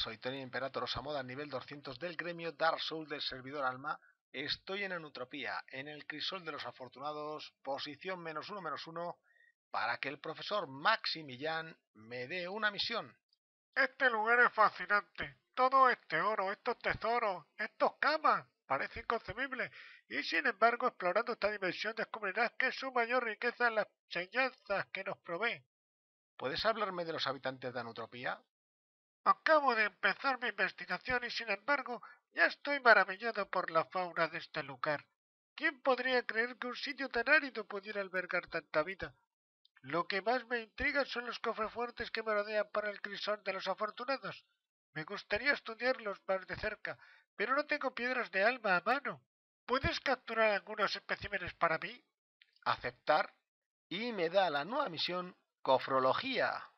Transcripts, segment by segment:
soy Tony Imperator Osamoda, nivel 200 del gremio Dark Souls del servidor Alma. Estoy en Enutropía, en el crisol de los afortunados, posición menos uno menos uno, para que el profesor Maximilian me dé una misión. Este lugar es fascinante. Todo este oro, estos tesoros, estos camas, parece inconcebible. Y sin embargo, explorando esta dimensión descubrirás que su mayor riqueza es las enseñanzas que nos provee. ¿Puedes hablarme de los habitantes de Anutropía? Acabo de empezar mi investigación y sin embargo ya estoy maravillado por la fauna de este lugar. ¿Quién podría creer que un sitio tan árido pudiera albergar tanta vida? Lo que más me intriga son los cofrefuertes que me rodean para el crisol de los afortunados. Me gustaría estudiarlos más de cerca, pero no tengo piedras de alma a mano. ¿Puedes capturar algunos especímenes para mí? Aceptar y me da la nueva misión Cofrología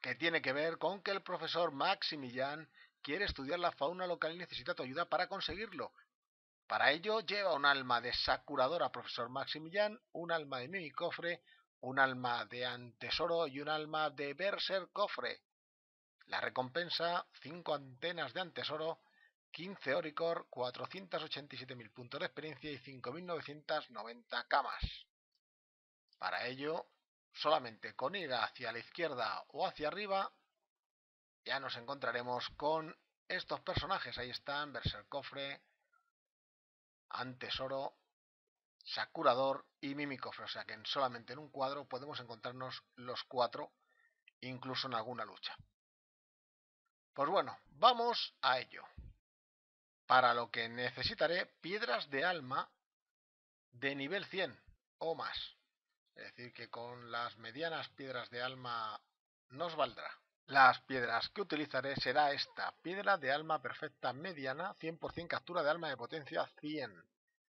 que tiene que ver con que el profesor Maximilian quiere estudiar la fauna local y necesita tu ayuda para conseguirlo. Para ello lleva un alma de Sakuradora, profesor Maximilian, un alma de Mimi Cofre, un alma de Antesoro y un alma de Berser Cofre. La recompensa, 5 antenas de Antesoro, 15 Oricor, 487.000 puntos de experiencia y 5.990 camas. Para ello, solamente con ir hacia la izquierda o hacia arriba, ya nos encontraremos con estos personajes. Ahí están, Berser Cofre, Antesoro, Sakurador y Mimicofre. O sea que solamente en un cuadro podemos encontrarnos los cuatro, incluso en alguna lucha. Pues bueno, vamos a ello. Para lo que necesitaré piedras de alma de nivel 100 o más. Es decir, que con las medianas piedras de alma nos valdrá. Las piedras que utilizaré será esta, piedra de alma perfecta mediana, 100% captura de alma de potencia 100.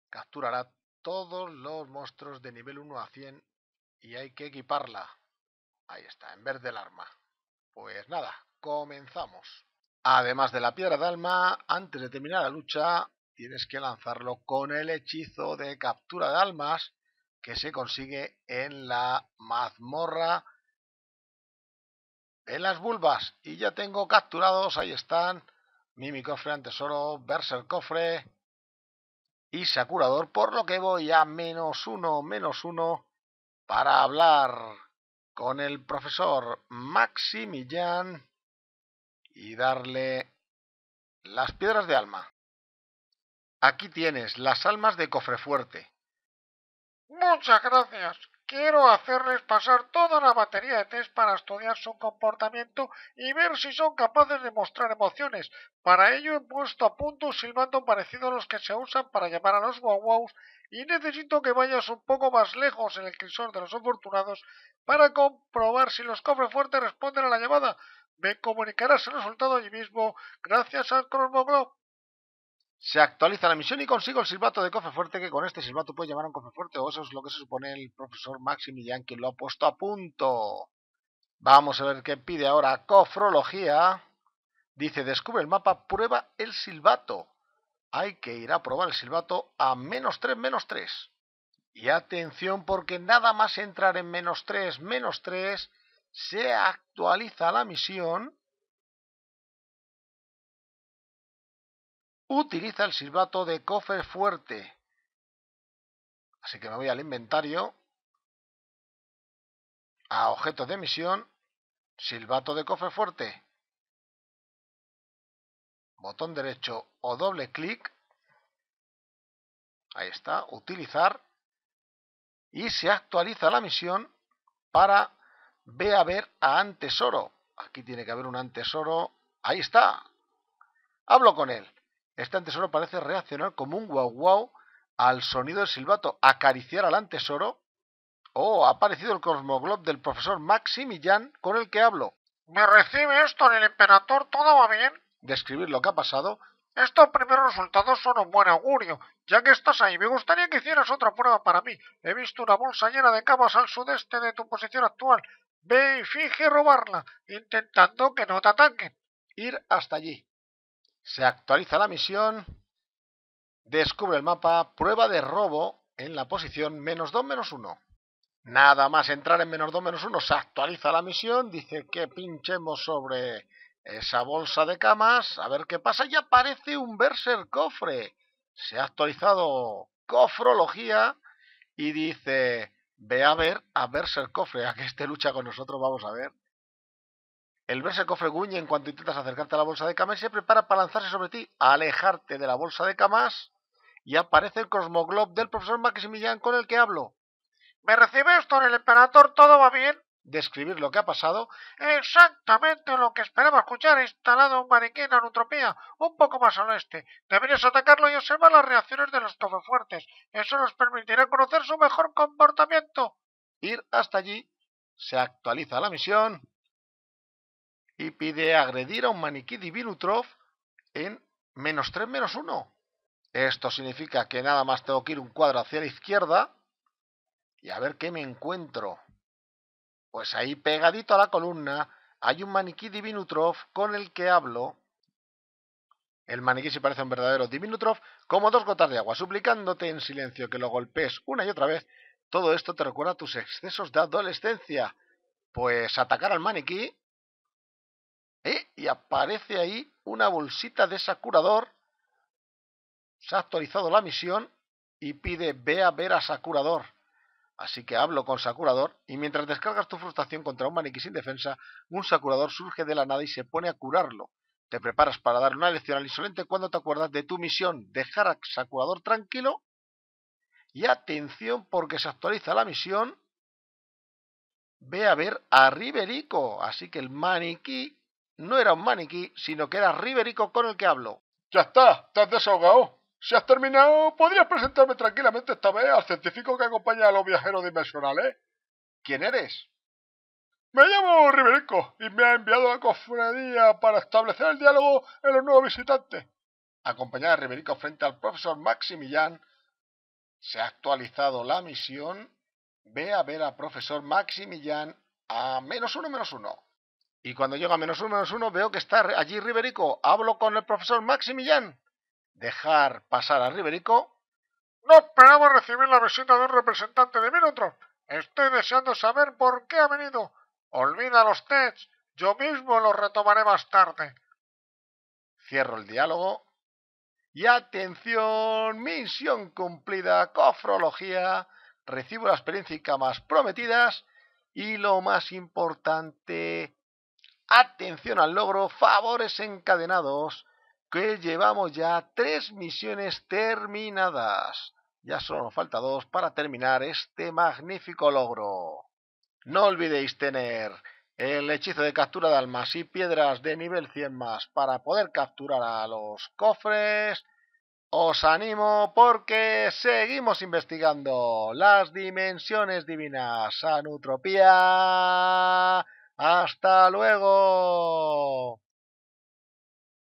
Capturará todos los monstruos de nivel 1 a 100 y hay que equiparla. Ahí está, en vez del arma. Pues nada, comenzamos. Además de la piedra de alma, antes de terminar la lucha, tienes que lanzarlo con el hechizo de captura de almas que se consigue en la mazmorra de las bulbas. Y ya tengo capturados, ahí están, Mimi Cofre, Tesoro, Berser Cofre y Sakurador, por lo que voy a menos uno, menos uno, para hablar con el profesor Maximilian y darle las piedras de alma. Aquí tienes las almas de cofre fuerte. Muchas gracias. Quiero hacerles pasar toda la batería de test para estudiar su comportamiento y ver si son capaces de mostrar emociones. Para ello he puesto a punto un silbato parecido a los que se usan para llamar a los guau y necesito que vayas un poco más lejos en el crisol de los afortunados para comprobar si los cofres fuertes responden a la llamada. Me comunicarás el resultado allí mismo gracias al Cosmoglob. Se actualiza la misión y consigo el silbato de cofre fuerte, que con este silbato puede llamar un cofre fuerte, o eso es lo que se supone el profesor Maximilian, quien lo ha puesto a punto. Vamos a ver qué pide ahora cofrología. Dice, descubre el mapa, prueba el silbato. Hay que ir a probar el silbato a menos 3, menos 3. Y atención porque nada más entrar en menos 3, menos 3, se actualiza la misión utiliza el silbato de cofre fuerte. Así que me voy al inventario, a objetos de misión, silbato de cofre fuerte. Botón derecho o doble clic. Ahí está, utilizar. Y se actualiza la misión para ve a ver a Antesoro. Aquí tiene que haber un Antesoro. Ahí está. Hablo con él. Este antesoro parece reaccionar como un guau guau al sonido del silbato, acariciar al antesoro. Oh, ha aparecido el cosmoglob del profesor Maximilian con el que hablo. ¿Me recibe esto en el emperador? ¿Todo va bien? Describir lo que ha pasado. Estos primeros resultados son un buen augurio. Ya que estás ahí, me gustaría que hicieras otra prueba para mí. He visto una bolsa llena de camas al sudeste de tu posición actual. Ve y finge robarla, intentando que no te ataquen. Ir hasta allí. Se actualiza la misión. Descubre el mapa. Prueba de robo en la posición menos 2, menos 1. Nada más entrar en menos 2, menos 1. Se actualiza la misión. Dice que pinchemos sobre esa bolsa de camas, a ver qué pasa, y aparece un Berser cofre. Se ha actualizado cofrología y dice, ve a ver a Berser cofre, a que este lucha con nosotros, vamos a ver. El Berser cofre guñe en cuanto intentas acercarte a la bolsa de camas y se prepara para lanzarse sobre ti, alejarte de la bolsa de camas y aparece el Cosmoglob del profesor Maximilian con el que hablo. ¿Me recibe esto el emperador? ¿Todo va bien? describir lo que ha pasado. Exactamente lo que esperaba escuchar. instalado un maniquí en Anutropía, un poco más al oeste. Deberías atacarlo y observar las reacciones de los fuertes. Eso nos permitirá conocer su mejor comportamiento. Ir hasta allí. Se actualiza la misión. Y pide agredir a un maniquí Divinutrov en menos 3 menos 1. Esto significa que nada más tengo que ir un cuadro hacia la izquierda. Y a ver qué me encuentro. Pues ahí pegadito a la columna hay un maniquí Divinutrov con el que hablo. El maniquí se parece a un verdadero Divinutrov como dos gotas de agua, suplicándote en silencio que lo golpees una y otra vez. Todo esto te recuerda a tus excesos de adolescencia. Pues atacar al maniquí. ¿Eh? Y aparece ahí una bolsita de Sakurador. Se ha actualizado la misión y pide ve a ver a Sakurador. Así que hablo con Sakurador y mientras descargas tu frustración contra un maniquí sin defensa, un Sakurador surge de la nada y se pone a curarlo. Te preparas para dar una lección al insolente cuando te acuerdas de tu misión, dejar a Sakurador tranquilo. Y atención porque se actualiza la misión. Ve a ver a Riverico. Así que el maniquí no era un maniquí, sino que era Riverico con el que hablo. Ya está, te has desahogado. Si has terminado, podrías presentarme tranquilamente esta vez al científico que acompaña a los viajeros dimensionales. ¿Quién eres? Me llamo Riverico y me ha enviado a la cofradía para establecer el diálogo en los nuevos visitantes. Acompañar a Riverico frente al profesor Maximilian, se ha actualizado la misión. Ve a ver al profesor Maximilian a menos uno, menos uno. Y cuando llego a menos uno, menos uno, veo que está allí Riverico. Hablo con el profesor Maximilian dejar pasar a Riverico. No esperaba recibir la visita de un representante de Minotron. Estoy deseando saber por qué ha venido. Olvida los tests. Yo mismo los retomaré más tarde. Cierro el diálogo. Y atención, misión cumplida, cofrología. Recibo las experiencia más prometidas. Y lo más importante, atención al logro, favores encadenados que llevamos ya tres misiones terminadas. Ya solo nos falta dos para terminar este magnífico logro. No olvidéis tener el hechizo de captura de almas y piedras de nivel 100 más para poder capturar a los cofres. Os animo porque seguimos investigando las dimensiones divinas. Anutropía. Hasta luego.